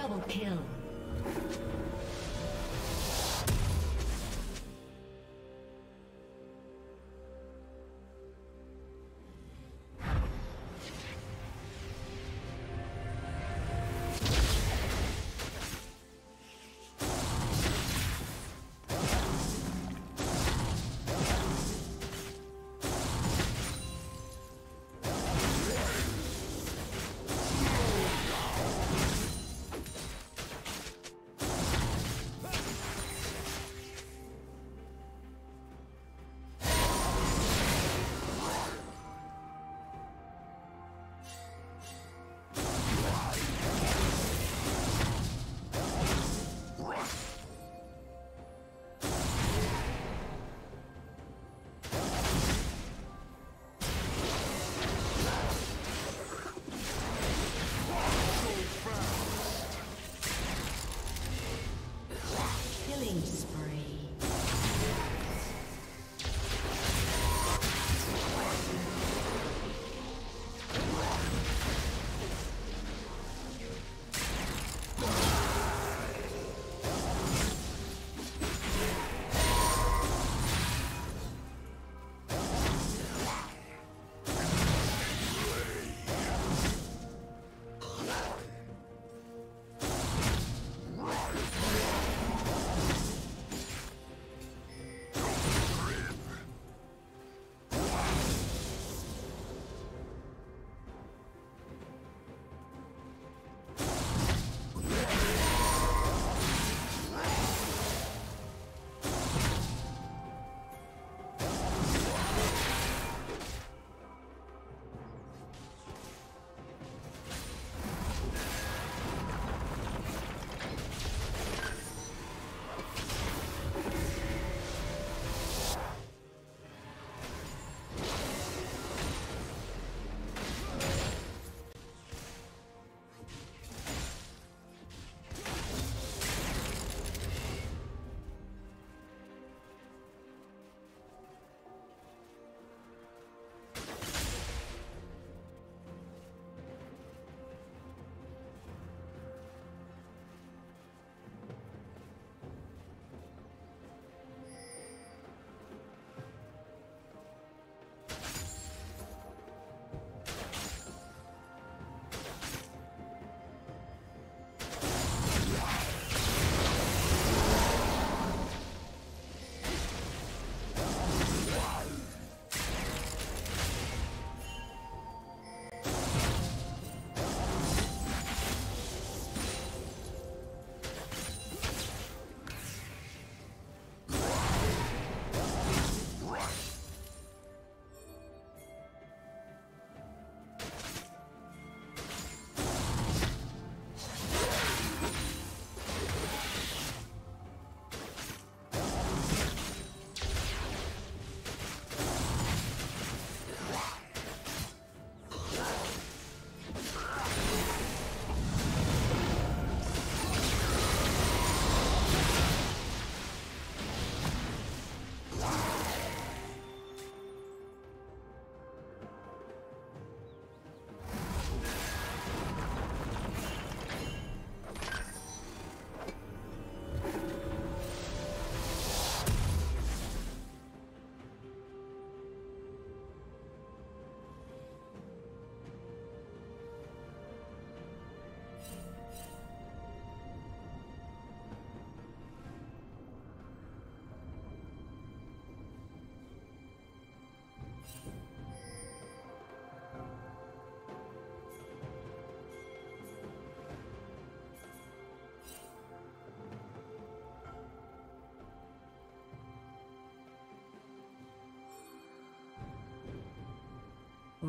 double kill.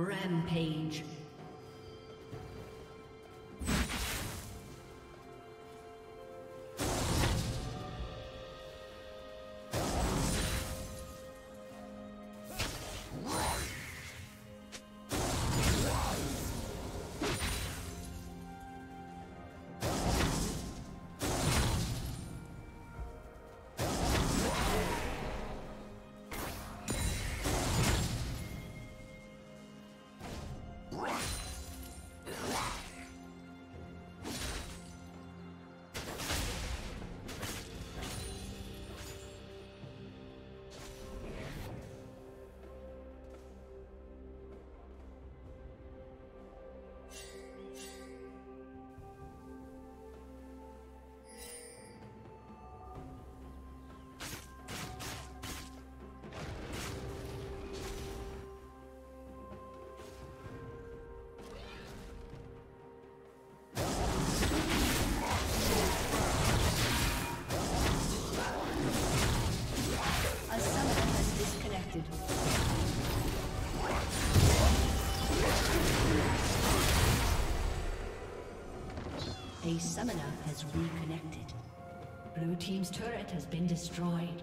Rampage. summoner has reconnected. Blue Team's turret has been destroyed.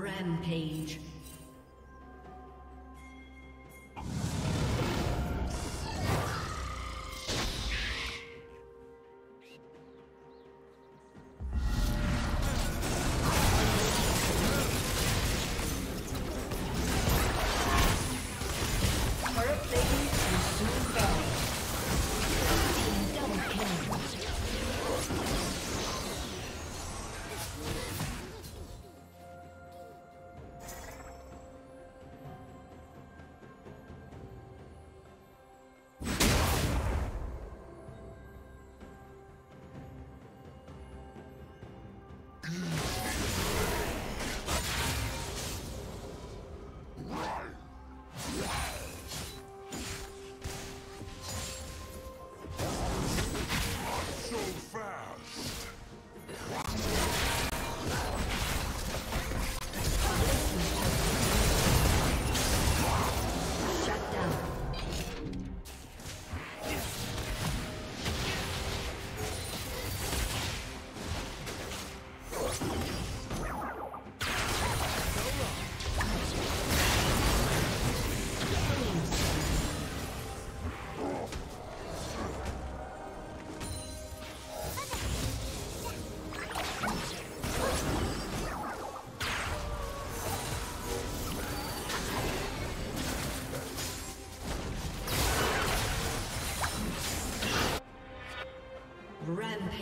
Rampage.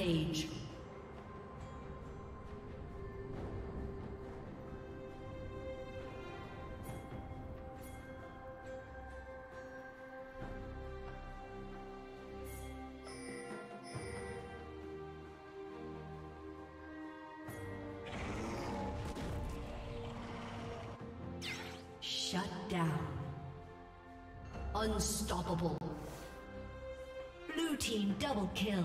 Rampage. Shut down. Unstoppable. Blue team double kill.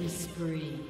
Killing spree.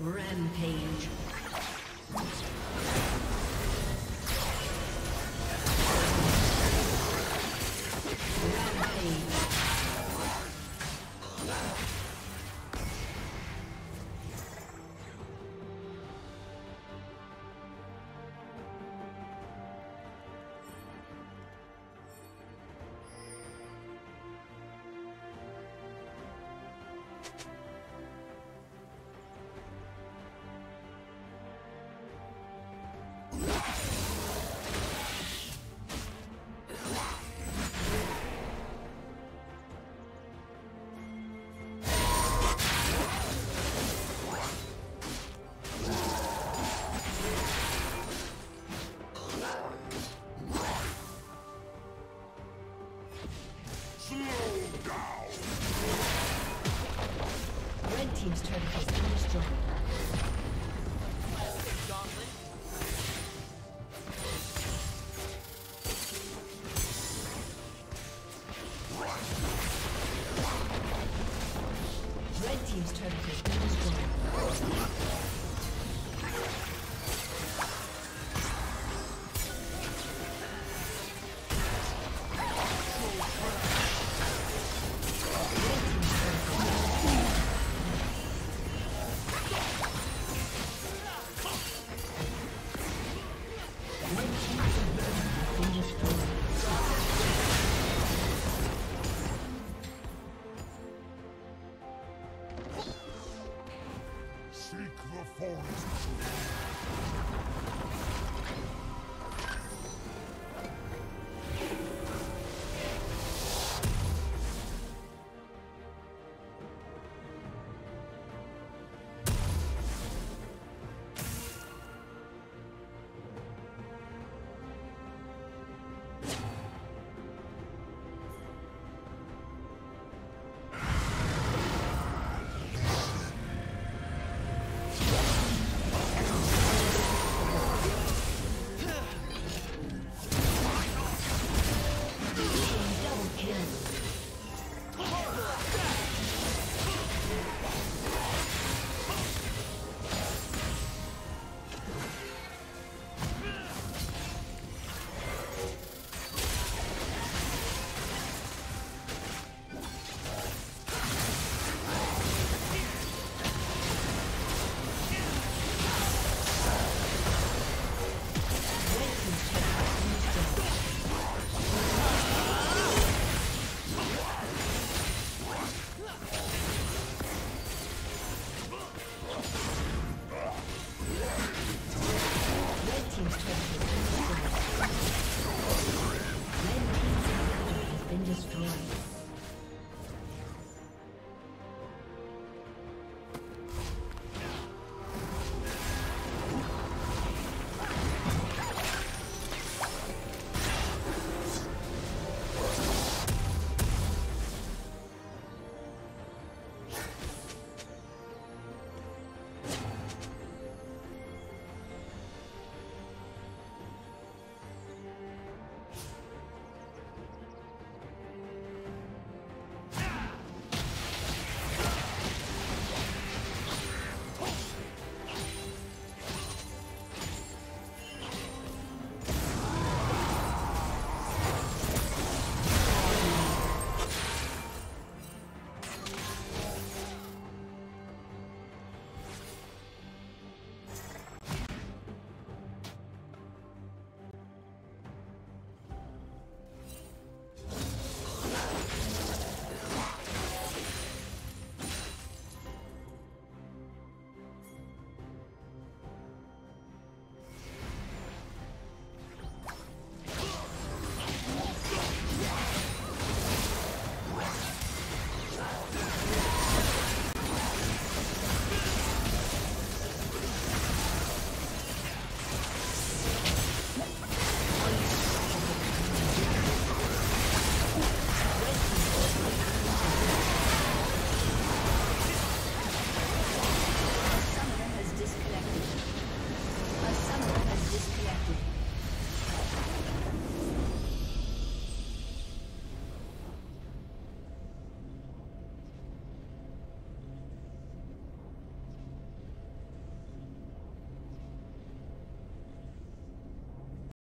Rampage. Yeah.